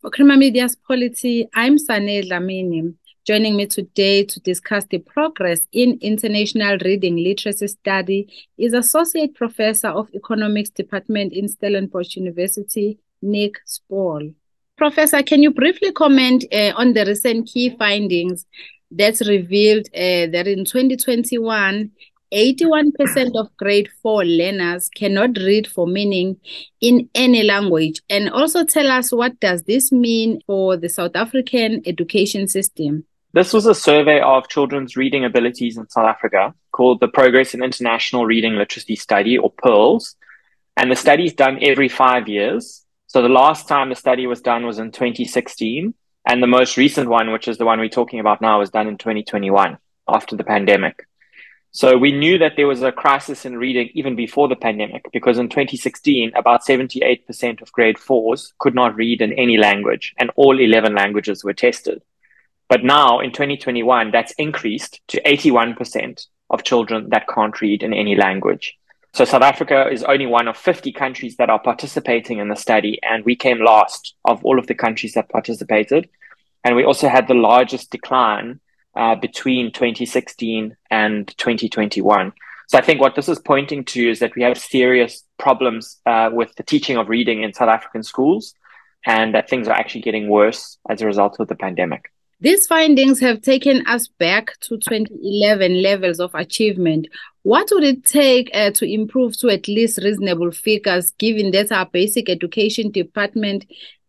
For Creamer Media's Polity, I'm Sane Dlamini. Joining me today to discuss the progress in international reading literacy study is Associate Professor of Economics Department in Stellenbosch University, Nic Spaull. Professor, can you briefly comment uh, on the recent key findings that's revealed uh, that in 2021, 81% of grade 4 learners cannot read for meaning in any language. And also tell us what does this mean for the South African education system? This was a survey of children's reading abilities in South Africa called the Progress in International Reading Literacy Study or PIRLS and the study is done every 5 years. So the last time the study was done was in 2016 and the most recent one which is the one we're talking about now was done in 2021 after the pandemic so we knew that there was a crisis in reading even before the pandemic, because in 2016, about 78% of grade fours could not read in any language, and all 11 languages were tested. But now in 2021, that's increased to 81% of children that can't read in any language. So South Africa is only one of 50 countries that are participating in the study, and we came last of all of the countries that participated. And we also had the largest decline uh, between 2016 and 2021. So I think what this is pointing to is that we have serious problems uh, with the teaching of reading in South African schools, and that things are actually getting worse as a result of the pandemic. These findings have taken us back to 2011 levels of achievement. What would it take uh, to improve to at least reasonable figures, given that our basic education department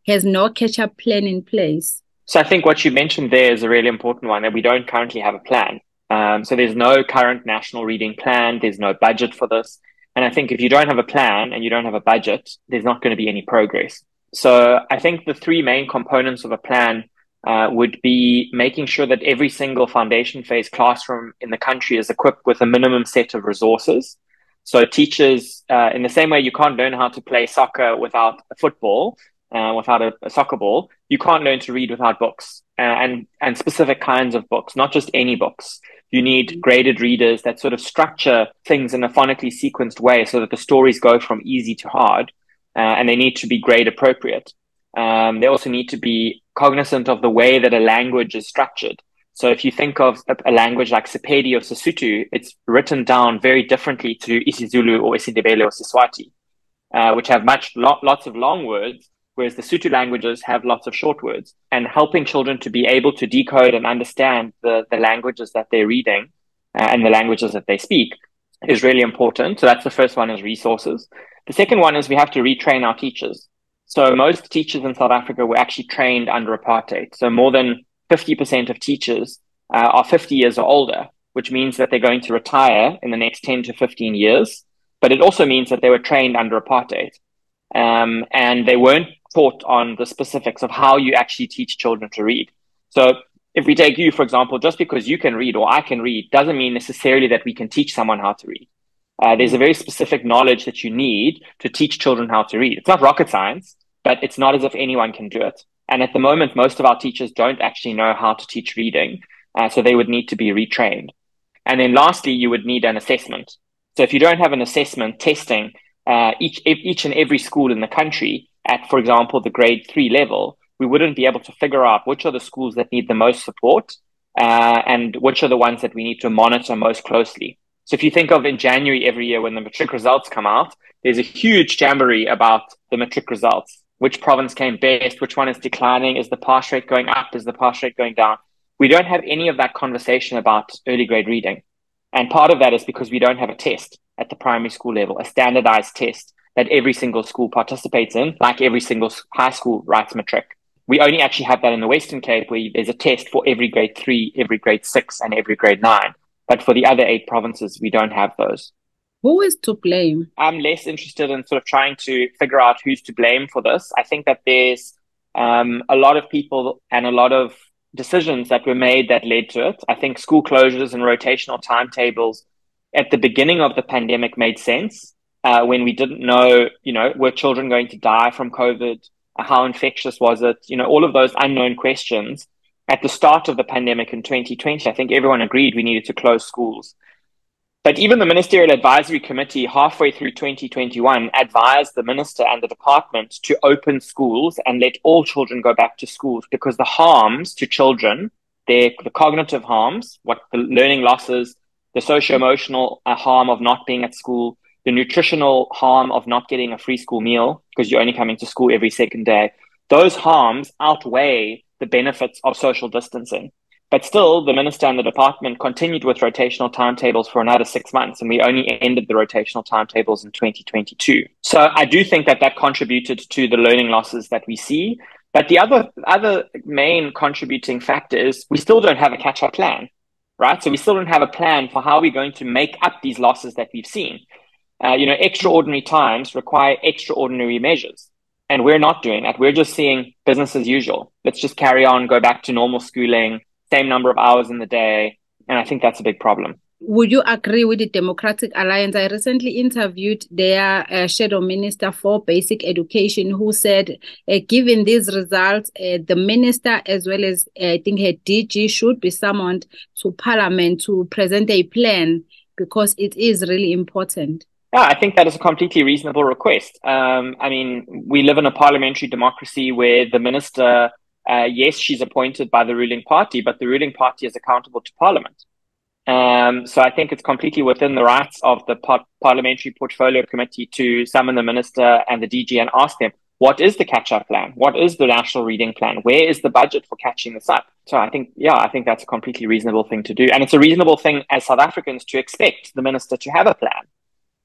has no catch up plan in place? So I think what you mentioned there is a really important one that we don't currently have a plan. Um, so there's no current national reading plan. There's no budget for this. And I think if you don't have a plan and you don't have a budget, there's not going to be any progress. So I think the three main components of a plan uh, would be making sure that every single foundation phase classroom in the country is equipped with a minimum set of resources. So teachers, uh, in the same way you can't learn how to play soccer without a football, uh, without a, a, soccer ball, you can't learn to read without books uh, and and specific kinds of books, not just any books. You need graded readers that sort of structure things in a phonically sequenced way so that the stories go from easy to hard, uh, and they need to be grade appropriate. Um, they also need to be cognizant of the way that a language is structured. So if you think of a, a language like Sepedi or Sesotho, it's written down very differently to isiZulu or isiNdebele or Siswati, uh, which have much lo- lots of long words whereas the Sotho languages have lots of short words. And helping children to be able to decode and understand the, the languages that they're reading uh, and the languages that they speak is really important. So that's the first one is resources. The second one is we have to retrain our teachers. So most teachers in South Africa were actually trained under apartheid. So more than 50% of teachers uh, are 50 years or older, which means that they're going to retire in the next 10 to 15 years. But it also means that they were trained under apartheid. Um, and they weren't taught on the specifics of how you actually teach children to read. So if we take you, for example, just because you can read or I can read doesn't mean necessarily that we can teach someone how to read. Uh, there's a very specific knowledge that you need to teach children how to read. It's not rocket science, but it's not as if anyone can do it. And at the moment, most of our teachers don't actually know how to teach reading. Uh, so they would need to be retrained. And then lastly, you would need an assessment. So if you don't have an assessment testing uh, each, each and every school in the country, at, for example, the grade three level, we wouldn't be able to figure out which are the schools that need the most support uh, and which are the ones that we need to monitor most closely. So if you think of in January every year when the matric results come out, there's a huge jamboree about the matric results. Which province came best? Which one is declining? Is the pass rate going up? Is the pass rate going down? We don't have any of that conversation about early grade reading. And part of that is because we don't have a test at the primary school level, a standardized test that every single school participates in, like every single high school writes matric. We only actually have that in the Western Cape where there's a test for every grade three, every grade six, and every grade nine. But for the other eight provinces, we don't have those. Who is to blame? I'm less interested in sort of trying to figure out who's to blame for this. I think that there's um, a lot of people and a lot of decisions that were made that led to it. I think school closures and rotational timetables at the beginning of the pandemic made sense uh, when we didn't know, you know, were children going to die from COVID? How infectious was it? You know, all of those unknown questions. At the start of the pandemic in 2020, I think everyone agreed we needed to close schools. But even the Ministerial Advisory Committee, halfway through 2021, advised the minister and the department to open schools and let all children go back to schools because the harms to children, their, the cognitive harms, what the learning losses, the socio emotional uh, harm of not being at school, the nutritional harm of not getting a free school meal because you're only coming to school every second day, those harms outweigh the benefits of social distancing. But still, the minister and the department continued with rotational timetables for another six months, and we only ended the rotational timetables in 2022. So I do think that that contributed to the learning losses that we see. But the other other main contributing factor is we still don't have a catch-up plan, right? So we still don't have a plan for how we're going to make up these losses that we've seen. Uh, you know, extraordinary times require extraordinary measures. And we're not doing that. We're just seeing business as usual. Let's just carry on, go back to normal schooling, same number of hours in the day. And I think that's a big problem. Would you agree with the Democratic Alliance? I recently interviewed their uh, shadow minister for basic education, who said, uh, given these results, uh, the minister as well as uh, I think her DG should be summoned to Parliament to present a plan because it is really important. Yeah, I think that is a completely reasonable request. Um, I mean, we live in a parliamentary democracy where the minister uh, yes, she's appointed by the ruling party, but the ruling party is accountable to parliament. Um, so I think it's completely within the rights of the par- parliamentary portfolio committee to summon the minister and the DG and ask them, what is the catch up plan? What is the national reading plan? Where is the budget for catching this up? So I think, yeah, I think that's a completely reasonable thing to do. And it's a reasonable thing as South Africans to expect the minister to have a plan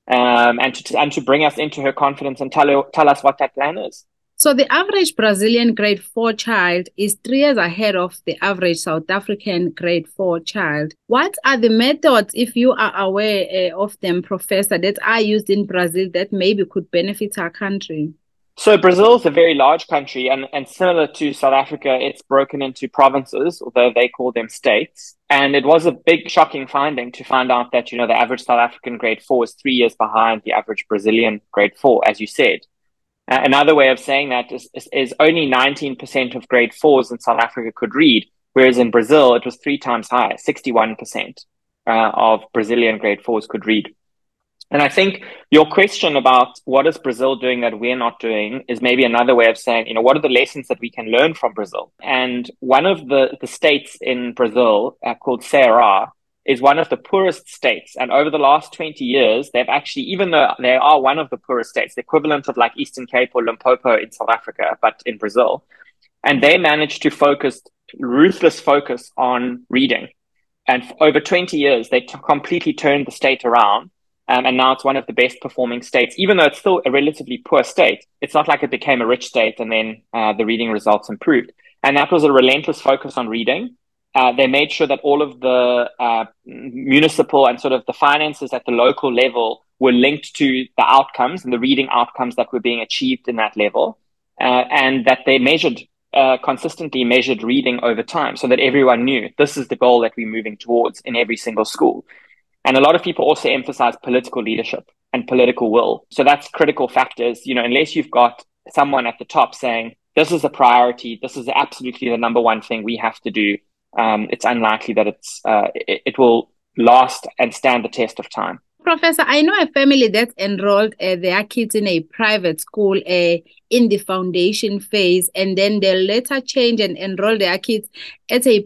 um, and, to, and to bring us into her confidence and tell, her, tell us what that plan is. So the average Brazilian grade 4 child is 3 years ahead of the average South African grade 4 child. What are the methods if you are aware uh, of them professor that are used in Brazil that maybe could benefit our country? So Brazil is a very large country and, and similar to South Africa, it's broken into provinces, although they call them states. And it was a big shocking finding to find out that, you know, the average South African grade four is three years behind the average Brazilian grade four, as you said. Uh, another way of saying that is, is, is, only 19% of grade fours in South Africa could read, whereas in Brazil it was three times higher, 61% uh, of Brazilian grade fours could read. And I think your question about what is Brazil doing that we're not doing is maybe another way of saying, you know, what are the lessons that we can learn from Brazil? And one of the, the states in Brazil uh, called Ceará is one of the poorest states. And over the last 20 years, they've actually, even though they are one of the poorest states, the equivalent of like Eastern Cape or Limpopo in South Africa, but in Brazil, and they managed to focus, ruthless focus on reading. And over 20 years, they t- completely turned the state around. Um, and now it's one of the best performing states, even though it's still a relatively poor state. It's not like it became a rich state and then uh, the reading results improved. And that was a relentless focus on reading. Uh, they made sure that all of the uh, municipal and sort of the finances at the local level were linked to the outcomes and the reading outcomes that were being achieved in that level, uh, and that they measured uh, consistently measured reading over time, so that everyone knew this is the goal that we're moving towards in every single school. And a lot of people also emphasize political leadership and political will. So that's critical factors. You know, unless you've got someone at the top saying this is a priority, this is absolutely the number one thing we have to do um, it's unlikely that it's uh, it, it, will last and stand the test of time. Professor, I know a family that enrolled uh, their kids in a private school uh, in the foundation phase, and then they later change and enroll their kids at a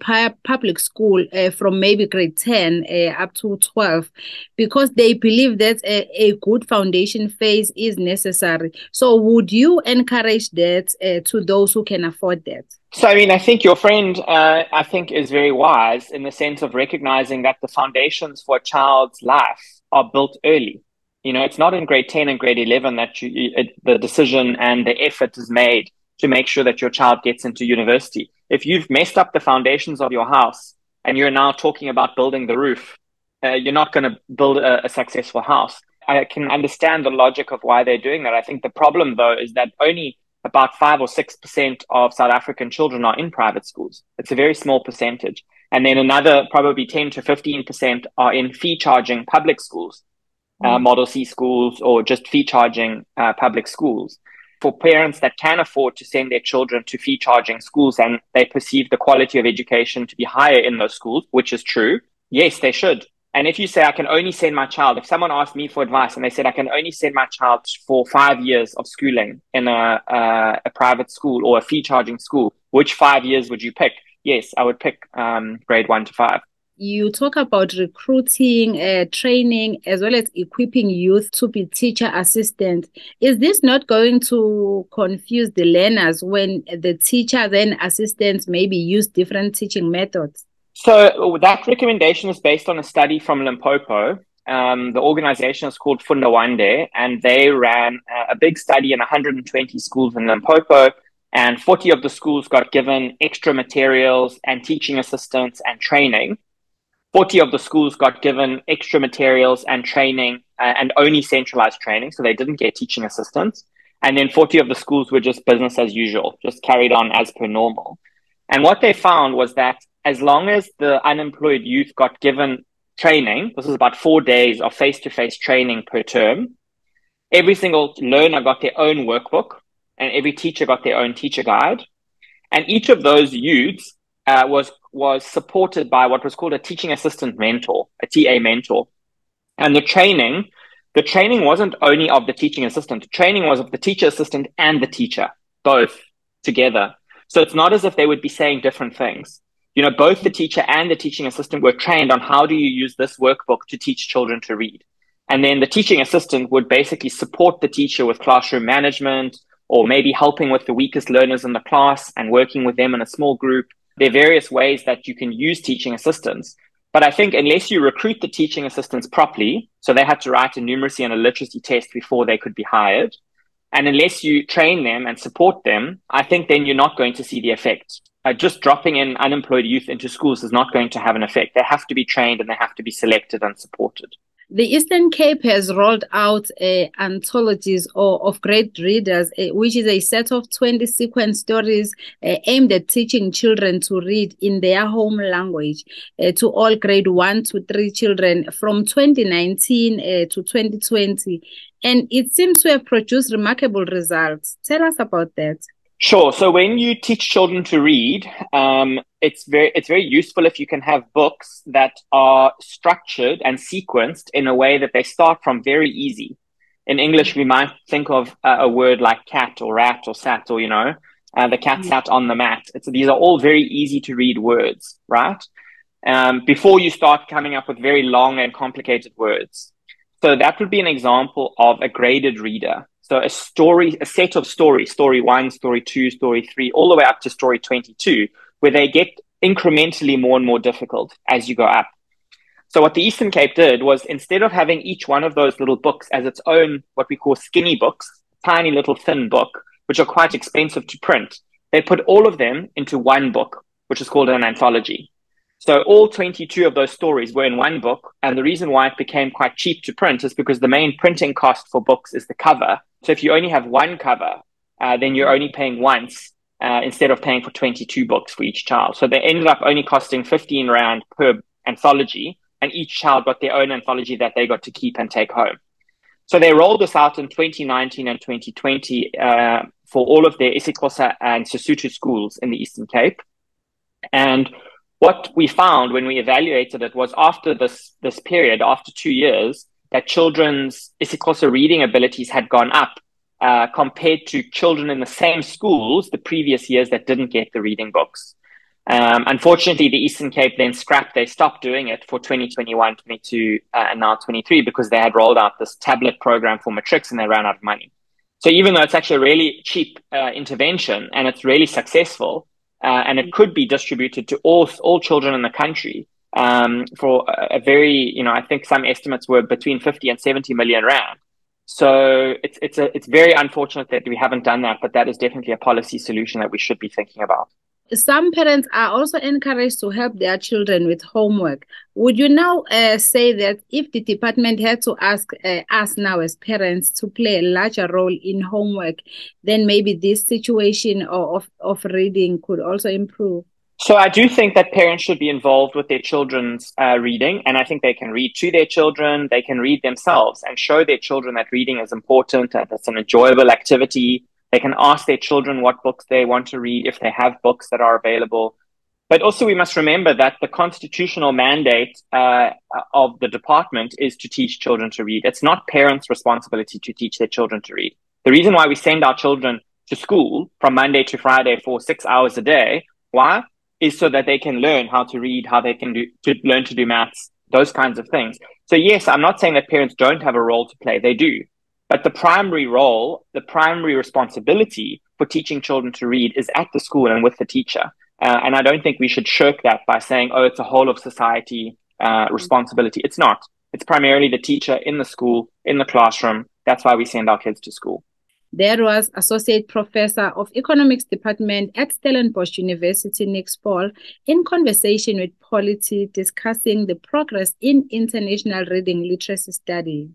public school uh, from maybe grade 10 uh, up to 12 because they believe that a, a, good foundation phase is necessary. So, would you encourage that uh, to those who can afford that? So, I mean, I think your friend, uh, I think, is very wise in the sense of recognizing that the foundations for a child's life are built early. You know, it's not in grade 10 and grade 11 that you, it, the decision and the effort is made to make sure that your child gets into university. If you've messed up the foundations of your house and you're now talking about building the roof, uh, you're not going to build a, a successful house. I can understand the logic of why they're doing that. I think the problem, though, is that only about five or six percent of South African children are in private schools. It's a very small percentage. And then another probably 10 to 15 percent are in fee charging public schools, uh, mm. uh, Model C schools, or just fee charging uh, public schools. For parents that can afford to send their children to fee charging schools and they perceive the quality of education to be higher in those schools, which is true, yes, they should. And if you say, I can only send my child, if someone asked me for advice and they said, I can only send my child for five years of schooling in a, a, a private school or a fee charging school, which five years would you pick? Yes, I would pick um, grade one to five you talk about recruiting, uh, training, as well as equipping youth to be teacher assistants. Is this not going to confuse the learners when the teacher then assistants maybe use different teaching methods? So that recommendation is based on a study from Limpopo. Um, the organization is called Funda Wande, and they ran a big study in 120 schools in Limpopo. And 40 of the schools got given extra materials and teaching assistants and training 40 of the schools got given extra materials and training uh, and only centralized training. So they didn't get teaching assistants. And then 40 of the schools were just business as usual, just carried on as per normal. And what they found was that as long as the unemployed youth got given training, this was about four days of face to face training per term, every single learner got their own workbook and every teacher got their own teacher guide. And each of those youths uh, was was supported by what was called a teaching assistant mentor, a TA mentor, and the training. The training wasn't only of the teaching assistant. The training was of the teacher assistant and the teacher, both together. So it's not as if they would be saying different things. You know, both the teacher and the teaching assistant were trained on how do you use this workbook to teach children to read. And then the teaching assistant would basically support the teacher with classroom management or maybe helping with the weakest learners in the class and working with them in a small group there are various ways that you can use teaching assistants. But I think unless you recruit the teaching assistants properly, so they had to write a numeracy and a literacy test before they could be hired, and unless you train them and support them, I think then you're not going to see the effect. Uh, just dropping in unemployed youth into schools is not going to have an effect. They have to be trained and they have to be selected and supported. The Eastern Cape has rolled out uh, anthologies or, of great readers, uh, which is a set of 20 sequence stories uh, aimed at teaching children to read in their home language uh, to all grade 1 to 3 children from 2019 uh, to 2020. And it seems to have produced remarkable results. Tell us about that. Sure. So when you teach children to read, um, it's very it's very useful if you can have books that are structured and sequenced in a way that they start from very easy. In English, we might think of uh, a word like cat or rat or sat or you know, uh, the cat sat on the mat. It's, these are all very easy to read words, right? Um, before you start coming up with very long and complicated words. So that would be an example of a graded reader. So a story, a set of stories, story one, story two, story three, all the way up to story 22, where they get incrementally more and more difficult as you go up. So what the Eastern Cape did was instead of having each one of those little books as its own, what we call skinny books, tiny little thin book, which are quite expensive to print, they put all of them into one book, which is called an anthology. So all 22 of those stories were in one book. And the reason why it became quite cheap to print is because the main printing cost for books is the cover. So if you only have one cover, uh, then you're only paying once uh, instead of paying for 22 books for each child. So they ended up only costing 15 Rand per anthology, and each child got their own anthology that they got to keep and take home. So they rolled this out in 2019 and 2020 uh, for all of their isiXhosa and Sesotho schools in the Eastern Cape. And what we found when we evaluated it was after this, this period, after two years, that children's isiXhosa reading abilities had gone up uh, compared to children in the same schools the previous years that didn't get the reading books. Um, unfortunately, the Eastern Cape then scrapped, they stopped doing it for 2021, 22, uh, and now 23 because they had rolled out this tablet program for matrics and they ran out of money. So even though it's actually a really cheap uh, intervention and it's really successful, uh, and it could be distributed to all, all children in the country, um, for a, a very, you know, I think some estimates were between 50 and 70 million rand. So it's it's a it's very unfortunate that we haven't done that, but that is definitely a policy solution that we should be thinking about. Some parents are also encouraged to help their children with homework. Would you now uh, say that if the department had to ask uh, us now as parents to play a larger role in homework, then maybe this situation of, of reading could also improve? So I do think that parents should be involved with their children's uh, reading, and I think they can read to their children. They can read themselves and show their children that reading is important and it's an enjoyable activity. They can ask their children what books they want to read if they have books that are available. But also, we must remember that the constitutional mandate uh, of the department is to teach children to read. It's not parents' responsibility to teach their children to read. The reason why we send our children to school from Monday to Friday for six hours a day, why? Is so that they can learn how to read, how they can do, to learn to do maths, those kinds of things. So yes, I'm not saying that parents don't have a role to play. They do. But the primary role, the primary responsibility for teaching children to read is at the school and with the teacher. Uh, and I don't think we should shirk that by saying, oh, it's a whole of society uh, responsibility. It's not. It's primarily the teacher in the school, in the classroom. That's why we send our kids to school. There was Associate Professor of Economics Department at Stellenbosch University, Nic Spaull, in conversation with Polity discussing the progress in international reading literacy study.